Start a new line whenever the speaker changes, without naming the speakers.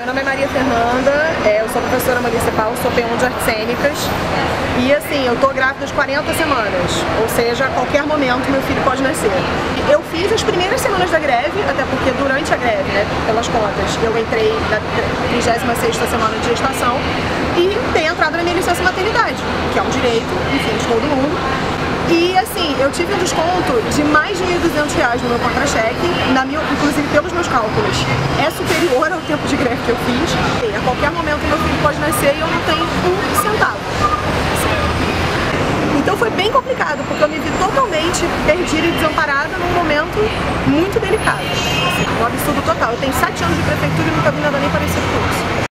Meu nome é Maria Fernanda, é, eu sou professora municipal, sou P1 de artes cênicas e assim, eu tô grávida de 40 semanas, ou seja, a qualquer momento meu filho pode nascer. Eu fiz as primeiras semanas da greve, até porque durante a greve, né, pelas contas, eu entrei na 36ª semana de gestação e tenho entrado na minha licença maternidade, que é um direito, enfim, de todo mundo. E assim, eu tive um desconto de mais 1.200 reais no meu contra-cheque, inclusive pelos meus cálculos. É superior ao tempo de greve que eu fiz. E a qualquer momento meu filho pode nascer e eu não tenho um centavo. Então foi bem complicado, porque eu me vi totalmente perdida e desamparada num momento muito delicado. Assim, um absurdo total. Eu tenho sete anos de prefeitura e nunca vi nada